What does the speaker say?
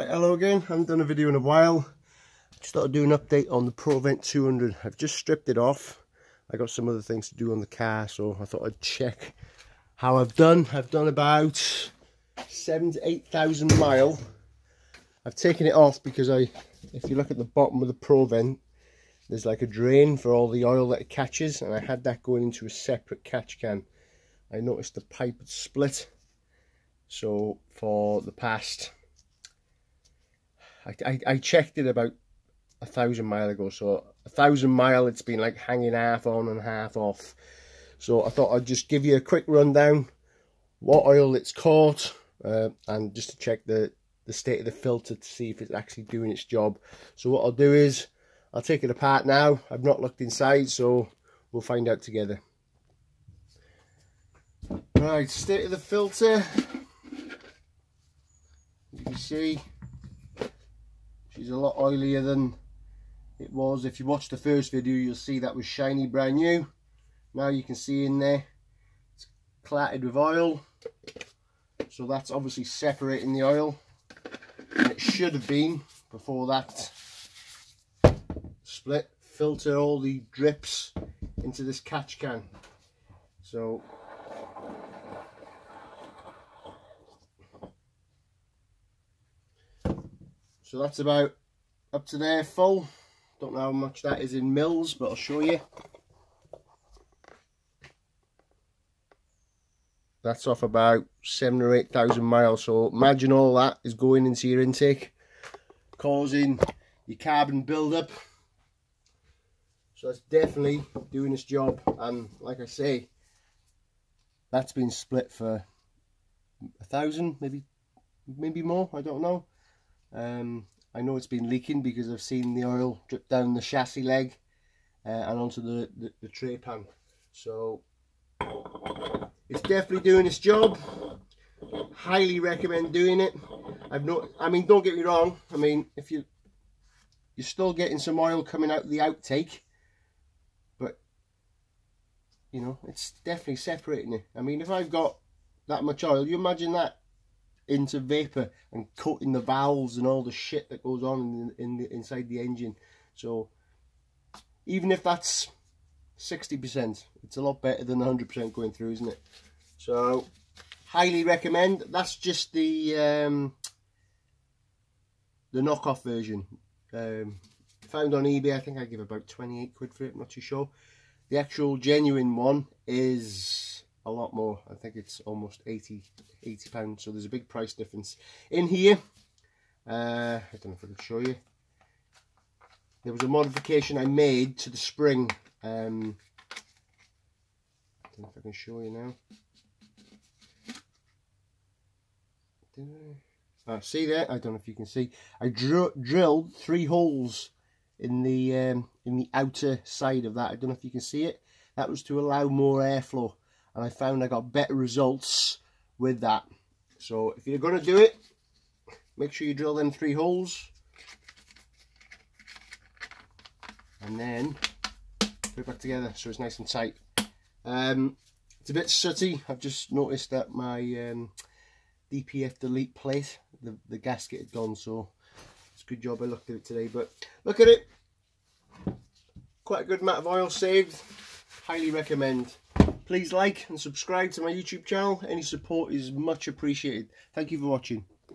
Hello again, I haven't done a video in a while. Just thought I'd do an update on the ProVent 200. I've just stripped it off. I got some other things to do on the car, so I thought I'd check how I've done. I've done about seven to 8,000 mile. I've taken it off because I, if you look at the bottom of the ProVent, there's like a drain for all the oil that it catches, and I had that going into a separate catch can. I noticed the pipe had split. So for the past I, I, I checked it about a thousand mile ago. So a thousand mile, it's been like hanging half on and half off. So I thought I'd just give you a quick rundown, what oil it's caught, uh, and just to check the, the state of the filter to see if it's actually doing its job. So what I'll do is, I'll take it apart now. I've not looked inside, so we'll find out together. Right, state of the filter. You can see She's a lot oilier than it was. If you watch the first video, you'll see that was shiny brand new. Now you can see in there, it's clattered with oil. So that's obviously separating the oil. And it should have been, before that split, filter all the drips into this catch can. So So that's about up to there full. Don't know how much that is in mils, but I'll show you. That's off about seven or eight thousand miles. So imagine all that is going into your intake, causing your carbon buildup. So that's definitely doing its job. And like I say, that's been split for a thousand, maybe, maybe more. I don't know. Um, I know it's been leaking because I've seen the oil drip down the chassis leg uh, and onto the, the, the tray pan. So it's definitely doing its job. Highly recommend doing it. I've not. I mean, don't get me wrong. I mean, if you you're still getting some oil coming out the outtake, but you know, it's definitely separating it. I mean, if I've got that much oil, you imagine that into vapor and cutting the valves and all the shit that goes on in, in the, inside the engine. So even if that's 60%, it's a lot better than 100% going through, isn't it? So highly recommend. That's just the um, the knockoff version. Um, found on eBay, I think I give about 28 quid for it, I'm not too sure. The actual genuine one is a lot more. I think it's almost 80, 80 pounds. So there's a big price difference. In here, uh, I don't know if I can show you. There was a modification I made to the spring. Um, I don't know if I can show you now. Oh, see there? I don't know if you can see. I dr drilled three holes in the um, in the outer side of that. I don't know if you can see it. That was to allow more airflow and I found I got better results with that. So if you're going to do it, make sure you drill them three holes and then put it back together so it's nice and tight. Um, it's a bit sooty. I've just noticed that my um, DPF delete plate, the, the gasket had gone, so it's a good job I looked at it today. But look at it. Quite a good amount of oil saved. Highly recommend. Please like and subscribe to my YouTube channel. Any support is much appreciated. Thank you for watching.